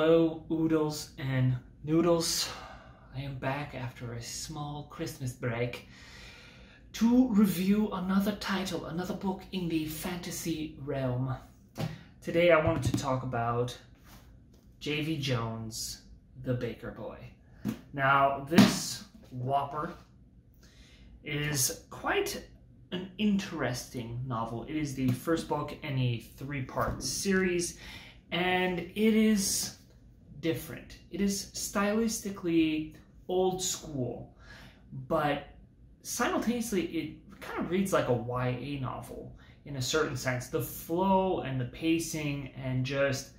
Hello, oodles and noodles. I am back after a small Christmas break to review another title, another book in the fantasy realm. Today I wanted to talk about J.V. Jones, The Baker Boy. Now, this whopper is quite an interesting novel. It is the first book in a three-part series, and it is different. It is stylistically old school, but simultaneously it kind of reads like a YA novel in a certain sense. The flow and the pacing and just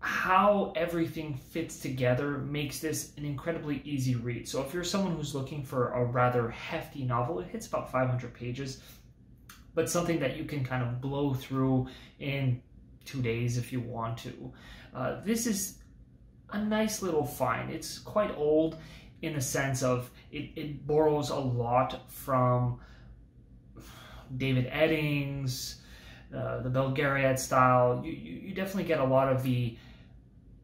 how everything fits together makes this an incredibly easy read. So if you're someone who's looking for a rather hefty novel, it hits about 500 pages, but something that you can kind of blow through in two days if you want to. Uh, this is a nice little find. It's quite old in the sense of it, it borrows a lot from David Eddings, uh, the Belgariad style. You, you, you definitely get a lot of the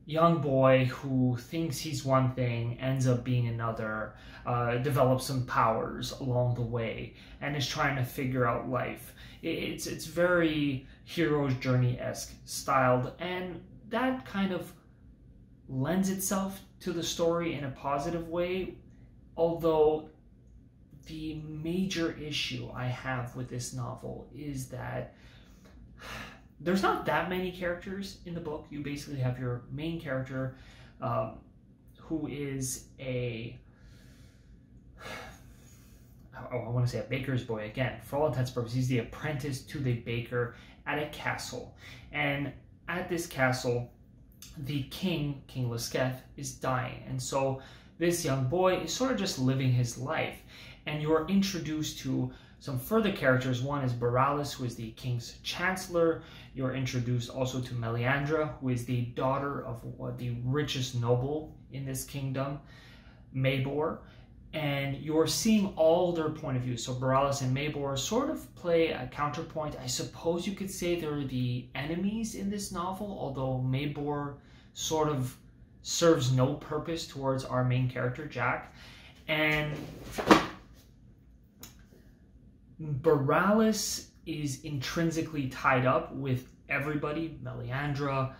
young boy who thinks he's one thing ends up being another, uh, develops some powers along the way, and is trying to figure out life. It's it's very hero's journey esque styled, and that kind of lends itself to the story in a positive way. Although the major issue I have with this novel is that there's not that many characters in the book. You basically have your main character, um, who is a oh, I want to say a baker's boy again. For all intents and purposes, he's the apprentice to the baker at a castle, and at this castle, the king, King Lesketh, is dying, and so this young boy is sort of just living his life, and you're introduced to some further characters. One is Baralis, who is the king's chancellor. You're introduced also to Melliandra, who is the daughter of uh, the richest noble in this kingdom, Maybor. And you're seeing all their point of view. So Baralis and Maybor sort of play a counterpoint. I suppose you could say they're the enemies in this novel, although Maybor sort of serves no purpose towards our main character, Jack. And Baralis is intrinsically tied up with everybody, Melliandra,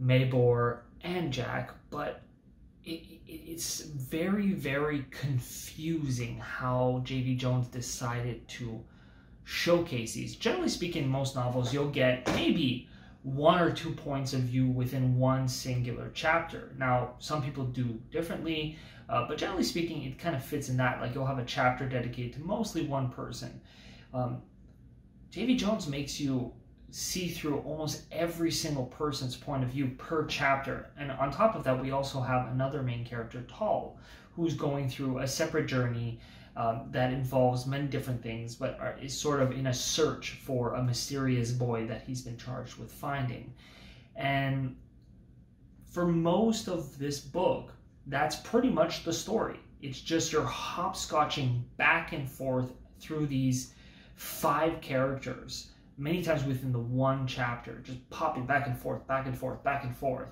Maybor, and Jack, but it, it, it's very, very confusing how J.V. Jones decided to showcase these. Generally speaking, most novels, you'll get maybe one or two points of view within one singular chapter. Now, some people do differently, uh, but generally speaking, it kind of fits in that. Like you'll have a chapter dedicated to mostly one person. Um, J.V. Jones makes you see through almost every single person's point of view per chapter. And on top of that, we also have another main character, Tawl, who's going through a separate journey um, that involves many different things, but are, is sort of in a search for a mysterious boy that he's been charged with finding. And for most of this book, that's pretty much the story. It's just you're hopscotching back and forth through these five characters, many times within the one chapter, just popping back and forth, back and forth, back and forth.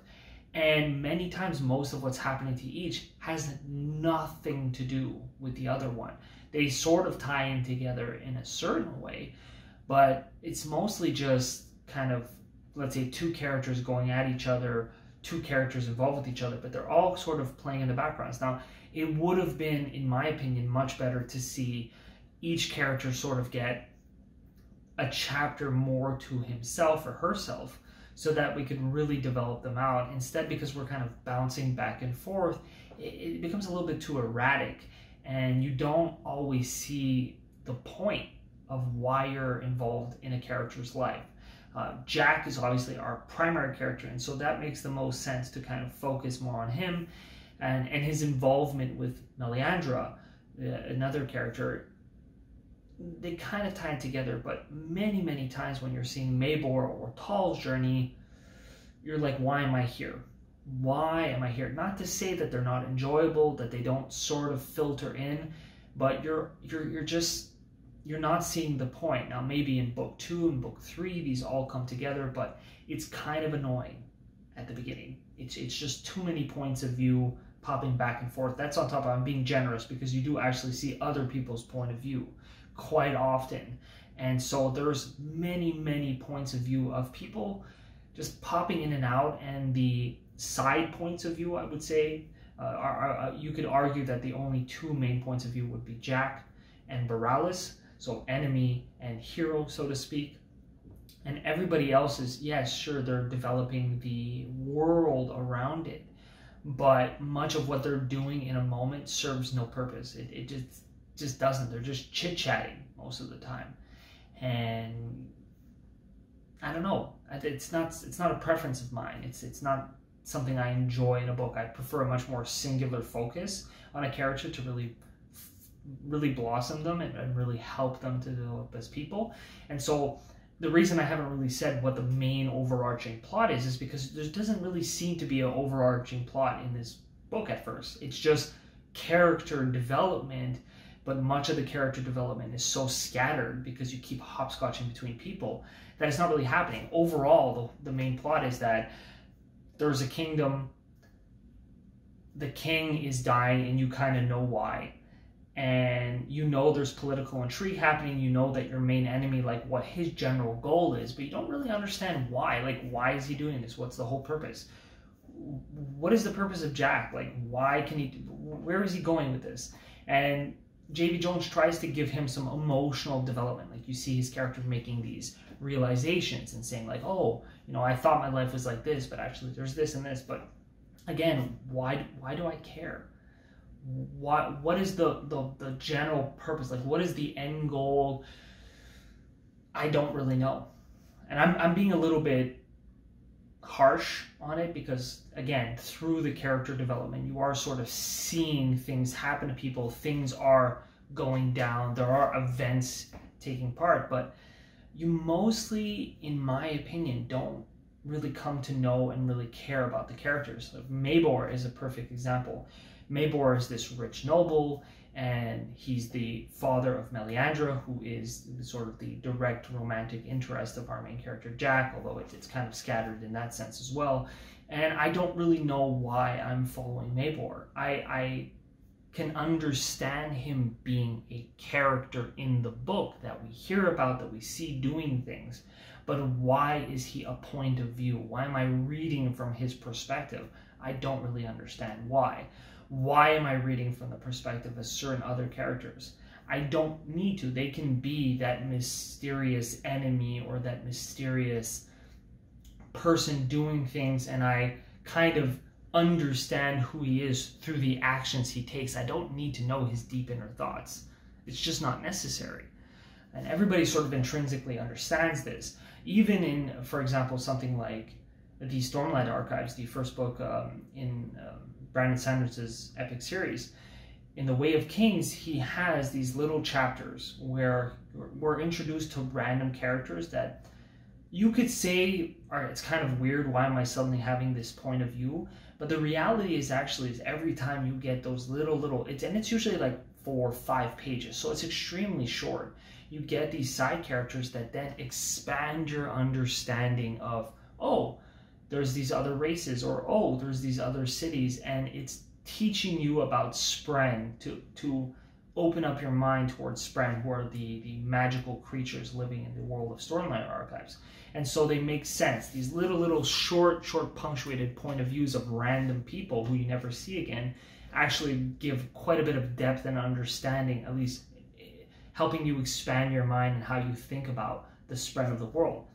And many times, most of what's happening to each has nothing to do with the other one. They sort of tie in together in a certain way, but it's mostly just kind of, let's say, two characters going at each other, two characters involved with each other, but they're all sort of playing in the backgrounds. Now, it would have been, in my opinion, much better to see each character sort of get a chapter more to himself or herself so that we could really develop them out. Instead, because we're kind of bouncing back and forth, it, becomes a little bit too erratic and you don't always see the point of why you're involved in a character's life. Uh, Jack is obviously our primary character, and so that makes the most sense to kind of focus more on him and, and his involvement with Melliandra, uh, another character, they kind of tie together, but many, many times when you're seeing Maybor or Tawl's journey, you're like, why am I here? Why am I here? Not to say that they're not enjoyable, that they don't sort of filter in, but you're you're you're just you're not seeing the point. Now maybe in book two and book three, these all come together, but it's kind of annoying at the beginning. It's it's just too many points of view popping back and forth. That's on top of I'm being generous because you do actually see other people's point of view quite often. And so there's many, many points of view of people just popping in and out and the side points of view, I would say, uh, are, are, uh, you could argue that the only two main points of view would be Jack and Baralis, so enemy and hero, so to speak. And everybody else is, yes, sure, they're developing the world around it, but much of what they're doing in a moment serves no purpose. It, it just just doesn't. They're just chit chatting most of the time, and I don't know. It's not it's not a preference of mine. It's it's not something I enjoy in a book. I prefer a much more singular focus on a character to really really blossom them and, and really help them to develop as people. And so the reason I haven't really said what the main overarching plot is is because there doesn't really seem to be an overarching plot in this book at first. It's just character development, but much of the character development is so scattered because you keep hopscotching between people that it's not really happening. Overall, the, the main plot is that there's a kingdom, the king is dying, and you kind of know why. And you know there's political intrigue happening. You know that your main enemy, like what his general goal is, but you don't really understand why. Like, why is he doing this? What's the whole purpose? What is the purpose of Jack? Like, why can he? Where is he going with this? And J.V. Jones tries to give him some emotional development. Like you see his character making these realizations and saying like, oh, you know, I thought my life was like this, but actually there's this and this. But again, why why do I care? What what is the, the the general purpose? Like what is the end goal? I don't really know. And I'm I'm being a little bit harsh on it because again through the character development you are sort of seeing things happen to people things are going down there are events taking part but you mostly, in my opinion, don't really come to know and really care about the characters. Like is a perfect example. Maybor is this rich noble, and he's the father of Melliandra, who is sort of the direct romantic interest of our main character Jack, although it, it's kind of scattered in that sense as well. And I don't really know why I'm following Maybor. I, I can understand him being a character in the book that we hear about, that we see doing things. But why is he a point of view? Why am I reading from his perspective? I don't really understand why. Why am I reading from the perspective of certain other characters? I don't need to. They can be that mysterious enemy or that mysterious person doing things, and I kind of understand who he is through the actions he takes. I don't need to know his deep inner thoughts. It's just not necessary. And everybody sort of intrinsically understands this. Even in, for example, something like the Stormlight Archives, the first book um, in um, Brandon Sanderson epic series, in The Way of Kings, he has these little chapters where we're introduced to random characters that you could say, all right, it's kind of weird. Why am I suddenly having this point of view? But the reality is actually is every time you get those little little it's and it's usually like four or five pages, so it's extremely short. You get these side characters that then expand your understanding of oh, there's these other races or oh, there's these other cities, and it's teaching you about Spren to to open up your mind towards Spren, who are the, the magical creatures living in the world of Stormlight Archives. And so they make sense. These little, little short, short punctuated point of views of random people who you never see again actually give quite a bit of depth and understanding, at least eh, helping you expand your mind and how you think about the spread of the world.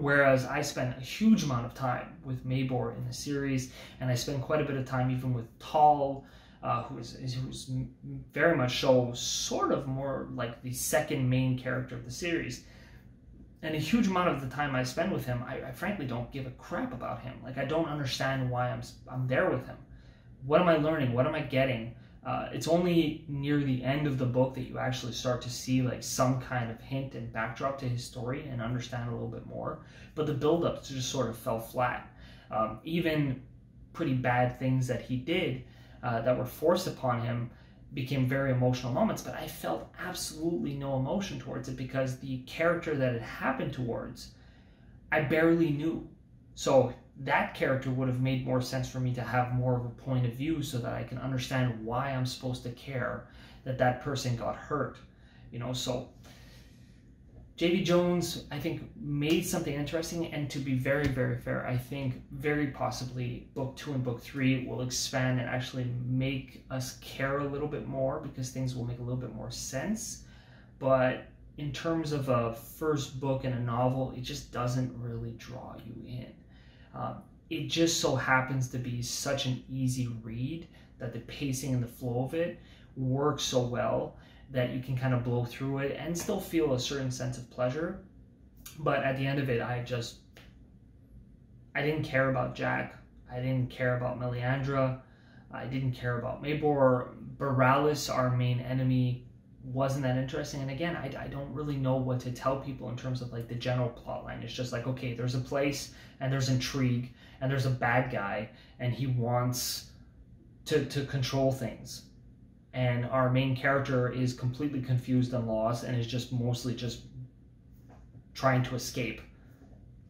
Whereas I spent a huge amount of time with Maybor in the series, and I spent quite a bit of time even with Tawl, uh, who is, who's very much so sort of more like the second main character of the series. And a huge amount of the time I spend with him, I, I frankly don't give a crap about him. Like I don't understand why I'm I'm there with him. What am I learning? What am I getting? Uh, it's only near the end of the book that you actually start to see like some kind of hint and backdrop to his story and understand a little bit more. But the buildup just sort of fell flat. Um, even pretty bad things that he did uh, that were forced upon him became very emotional moments, but I felt absolutely no emotion towards it because the character that it happened towards, I barely knew. So that character would have made more sense for me to have more of a point of view so that I can understand why I'm supposed to care that that person got hurt. You know, so J.V. Jones, I think, made something interesting, and to be very, very fair, I think very possibly book two and book three will expand and actually make us care a little bit more because things will make a little bit more sense. But in terms of a first book in a novel, it just doesn't really draw you in. Um, it just so happens to be such an easy read that the pacing and the flow of it works so well that you can kind of blow through it and still feel a certain sense of pleasure. But at the end of it, I just I didn't care about Jack. I didn't care about Melliandra. I didn't care about Maybor. Baralis, our main enemy, wasn't that interesting. And again, I, I don't really know what to tell people in terms of like the general plot line. It's just like, okay, there's a place and there's intrigue and there's a bad guy and he wants to, to control things. And our main character is completely confused and lost and is just mostly just trying to escape.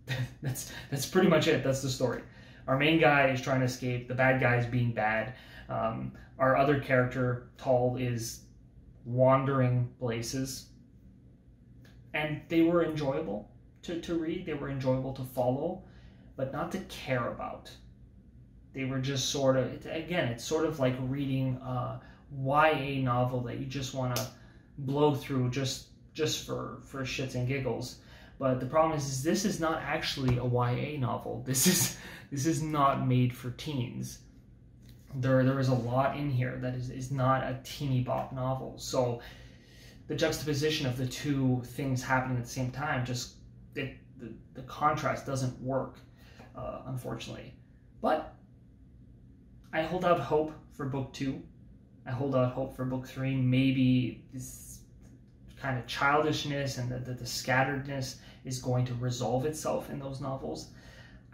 that's that's pretty much it. That's the story. Our main guy is trying to escape. The bad guy is being bad. Um, our other character, Tawl, is wandering places. And they were enjoyable to, to read, they were enjoyable to follow, but not to care about. They were just sort of, again, it's sort of like reading uh, a YA novel that you just want to blow through just just for, for shits and giggles. But the problem is, is this is not actually a YA novel. This is this is not made for teens there there is a lot in here that is, is not a teeny bop novel. So the juxtaposition of the two things happening at the same time just it, the, the contrast doesn't work, uh, unfortunately. But I hold out hope for book two. I hold out hope for book three. Maybe this kind of childishness and the, the, the scatteredness is going to resolve itself in those novels.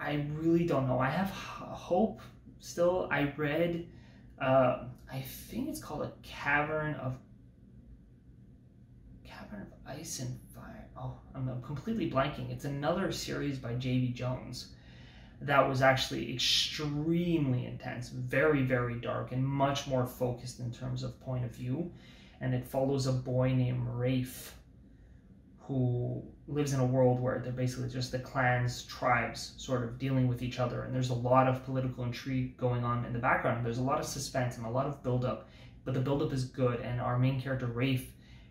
I really don't know. I have hope still, I read, uh, I think it's called a Cavern of Cavern of Ice and Fire. Oh, I'm, I'm completely blanking. It's another series by J.V. Jones that was actually extremely intense, very, very dark, and much more focused in terms of point of view. And it follows a boy named Raif who lives in a world where they're basically just the clans, tribes, sort of dealing with each other. And there's a lot of political intrigue going on in the background. There's a lot of suspense and a lot of buildup, but the buildup is good. And our main character, Raif,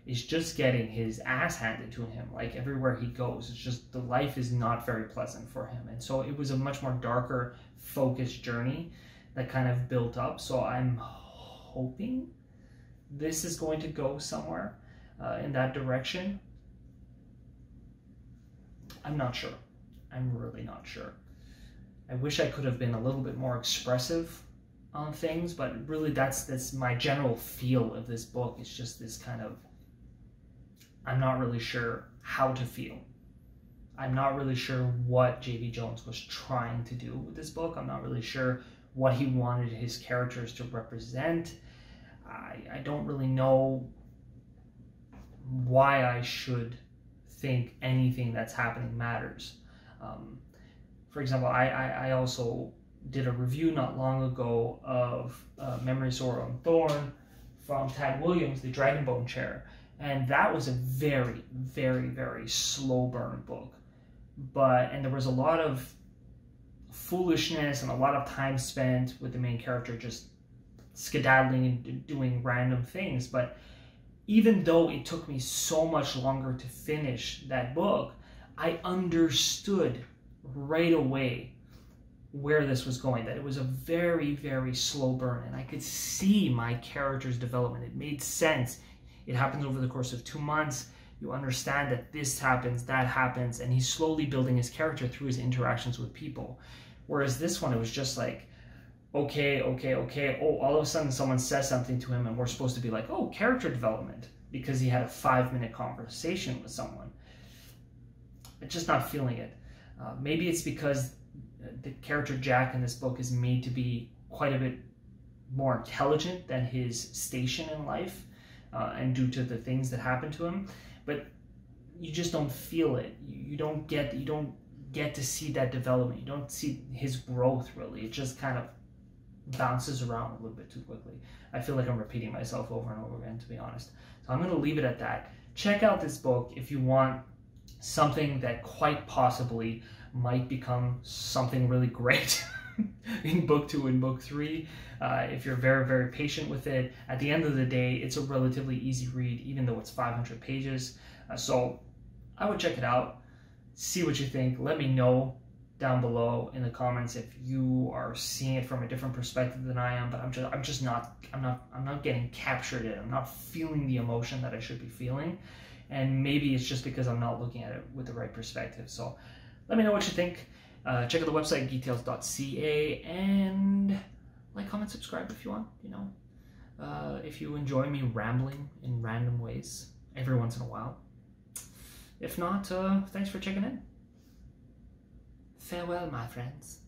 is just getting his ass handed to him like everywhere he goes. It's just the life is not very pleasant for him. And so it was a much more darker, focused journey that kind of built up. So I'm hoping this is going to go somewhere uh, in that direction I'm not sure. I'm really not sure. I wish I could have been a little bit more expressive on things, but really that's that's my general feel of this book. It's just this kind of I'm not really sure how to feel. I'm not really sure what J.V. Jones was trying to do with this book. I'm not really sure what he wanted his characters to represent. I, I don't really know why I should think anything that's happening matters. Um, for example, I, I, I, also did a review not long ago of uh, Memory Sorrow and Thorn from Tad Williams, the Dragonbone Chair, and that was a very, very, very slow burn book. But and there was a lot of foolishness and a lot of time spent with the main character just skedaddling and doing random things, but even though it took me so much longer to finish that book, I understood right away where this was going, that it was a very, very slow burn, and I could see my character's development. It made sense. It happens over the course of two months. You understand that this happens, that happens, and he's slowly building his character through his interactions with people. Whereas this one, it was just like, okay, okay, okay. Oh, all of a sudden someone says something to him, and we're supposed to be like, oh, character development because he had a five minute conversation with someone. I'm just not feeling it. Uh, maybe it's because the character Jack in this book is made to be quite a bit more intelligent than his station in life uh, and due to the things that happen to him. But you just don't feel it. You don't get, you don't get to see that development. You don't see his growth really. It just kind of bounces around a little bit too quickly. I feel like I'm repeating myself over and over again, to be honest. So I'm going to leave it at that. Check out this book if you want something that quite possibly might become something really great in book two and book three. Uh, if you're very, very patient with it, at the end of the day, it's a relatively easy read, even though it's 500 pages. Uh, so I would check it out, see what you think. Let me know down below in the comments if you are seeing it from a different perspective than I am. But I'm just, I'm just not, I'm not, I'm not getting captured in. I'm not feeling the emotion that I should be feeling, and maybe it's just because I'm not looking at it with the right perspective. So let me know what you think. Uh, check out the website geektales.ca and like, comment, subscribe if you want. You know, uh, if you enjoy me rambling in random ways every once in a while. If not, uh, thanks for checking in. Farewell, my friends.